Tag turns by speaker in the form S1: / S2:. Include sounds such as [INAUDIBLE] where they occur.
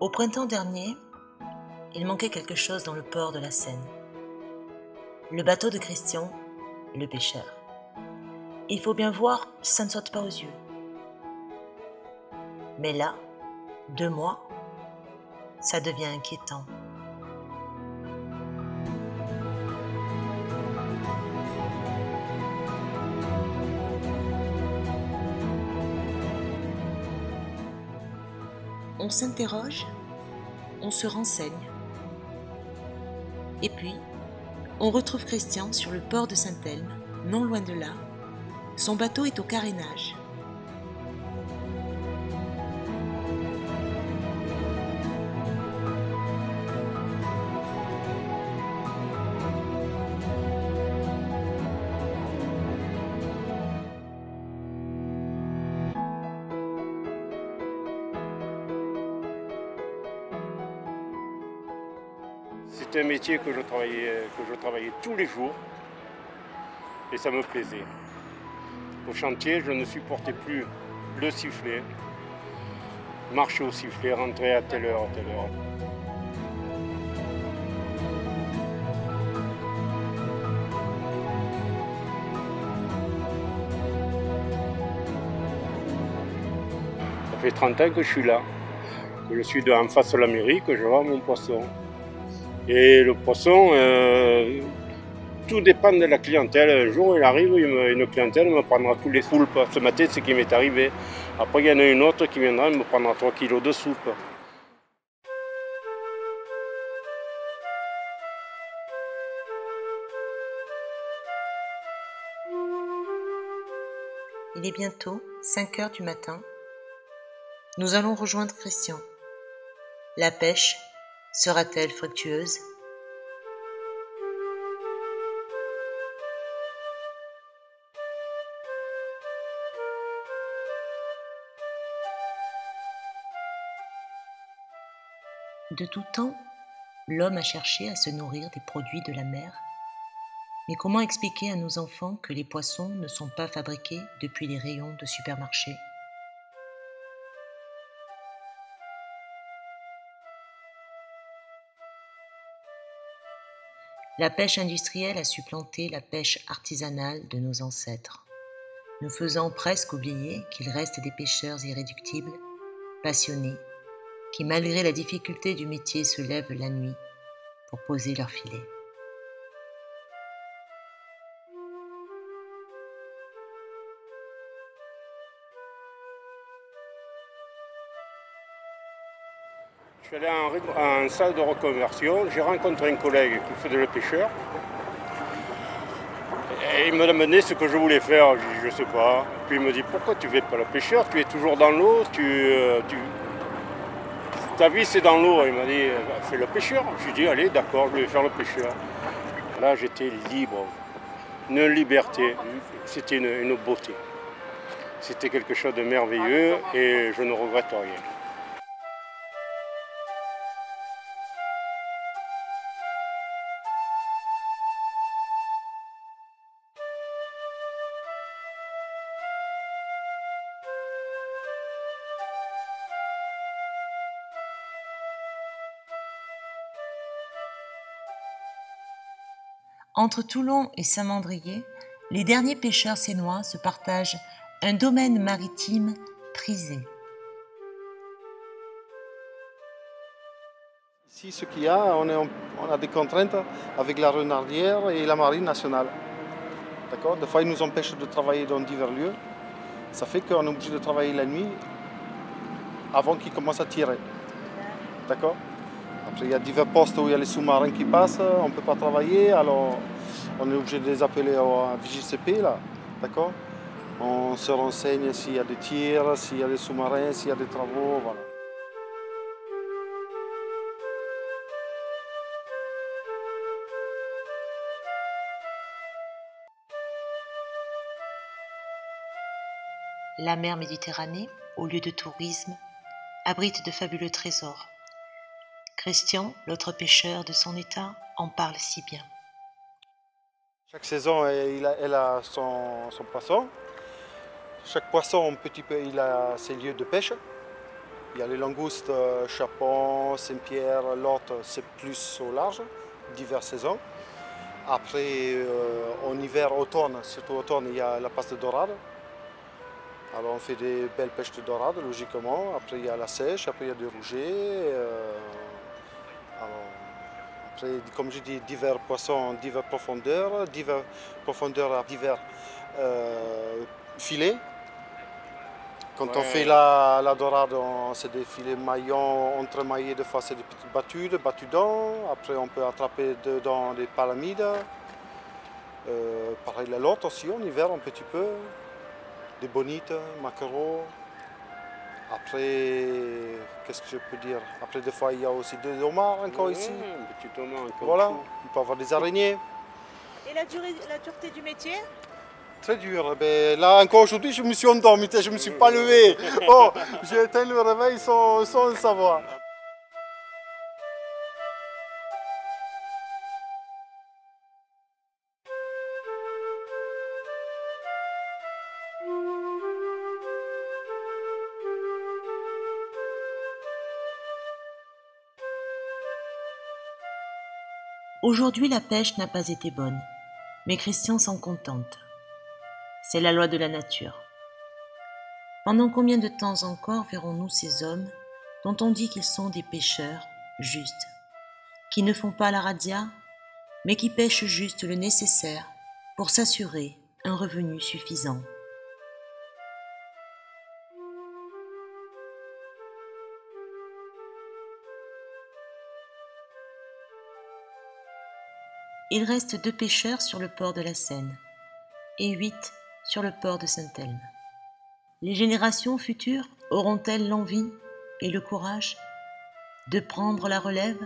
S1: Au printemps dernier, il manquait quelque chose dans le port de la Seine. Le bateau de Christian, le pêcheur. Il faut bien voir, ça ne saute pas aux yeux. Mais là, deux mois, ça devient inquiétant. On s'interroge, on se renseigne. Et puis, on retrouve Christian sur le port de Saint-Elme, non loin de là. Son bateau est au carénage.
S2: C'est un métier que je, travaillais, que je travaillais tous les jours et ça me plaisait. Au chantier, je ne supportais plus le sifflet, marcher au sifflet, rentrer à telle heure, à telle heure. Ça fait 30 ans que je suis là, que je suis en face de la mairie, que je vends mon poisson. Et le poisson, euh, tout dépend de la clientèle. Un jour, il arrive, une clientèle me prendra tous les poulpes. Ce matin, c'est ce qui m'est arrivé. Après, il y en a une autre qui viendra et me prendra 3 kilos de soupe.
S1: Il est bientôt 5 heures du matin. Nous allons rejoindre Christian. La pêche sera-t-elle fructueuse? De tout temps, l'homme a cherché à se nourrir des produits de la mer. Mais comment expliquer à nos enfants que les poissons ne sont pas fabriqués depuis les rayons de supermarché? La pêche industrielle a supplanté la pêche artisanale de nos ancêtres, nous faisant presque oublier qu'il reste des pêcheurs irréductibles, passionnés, qui malgré la difficulté du métier se lèvent la nuit pour poser leur filet.
S2: Je suis allé en, salle de reconversion, j'ai rencontré un collègue qui faisait le pêcheur. Il m'a demandé ce que je voulais faire, je dis je sais pas. Puis il me dit pourquoi tu ne fais pas le pêcheur, tu es toujours dans l'eau, tu, euh, ta vie c'est dans l'eau. Il m'a dit bah, fais le pêcheur. Je lui ai dit allez d'accord, je vais faire le pêcheur. Là j'étais libre, une liberté, c'était une beauté. C'était quelque chose de merveilleux et je ne regrette rien.
S1: Entre Toulon et Saint-Mandrier, les derniers pêcheurs sénois se partagent un domaine maritime prisé.
S3: Ici, ce qu'il y a, on, a des contraintes avec la renardière et la marine nationale. D'accord? Des fois, ils nous empêchent de travailler dans divers lieux. Ça fait qu'on est obligé de travailler la nuit avant qu'ils commencent à tirer. D'accord? Il y a divers postes où il y a les sous-marins qui passent, on ne peut pas travailler, alors on est obligé de les appeler à VJCP, là, d'accord? On se renseigne s'il y a des tirs, s'il y a des sous-marins, s'il y a des travaux, voilà.
S1: La mer Méditerranée, au lieu de tourisme, abrite de fabuleux trésors. Christian, l'autre pêcheur de son état, en parle si bien.
S3: Chaque saison, elle a, son, poisson. Chaque poisson, un petit peu, il a ses lieux de pêche. Il y a les langoustes, euh, Chapon, Saint-Pierre, l'autre, c'est plus au large, diverses saisons. Après, euh, en hiver, automne, surtout automne, il y a la passe de dorade. Alors on fait des belles pêches de dorade, logiquement. Après, il y a la sèche, après, il y a du rouget. euh, comme je dis, divers poissons, diverses profondeurs, divers profondeurs à divers euh, filets. Quand on fait la, la dorade, on- c'est des filets maillons entremaillés, des fois c'est des petites battues, des battues dents. Après, on peut attraper dedans des palamides. Euh, pareil, la lotte aussi, en hiver, un petit peu. Des bonites, maquereaux. Après, qu'est-ce que je peux dire? Après, des fois, il y a aussi des homards encore ici.
S2: Un petit homard.
S3: Voilà, on peut avoir des araignées.
S4: Et la, durée, la dureté du métier?
S3: Très dur. Ben, là, encore aujourd'hui, je me suis endormi, je ne me suis pas levé. [LAUGHS] Oh, j'ai éteint le réveil sans, sans le savoir.
S1: Aujourd'hui, la pêche n'a pas été bonne, mais Christian s'en contente. C'est la loi de la nature. Pendant combien de temps encore verrons-nous ces hommes dont on dit qu'ils sont des pêcheurs justes, qui ne font pas la radia, mais qui pêchent juste le nécessaire pour s'assurer un revenu suffisant? Il reste deux pêcheurs sur le port de la Seine et huit sur le port de Saint-Elme. Les générations futures auront-elles l'envie et le courage de prendre la relève?